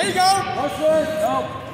There you go. Hustling. No.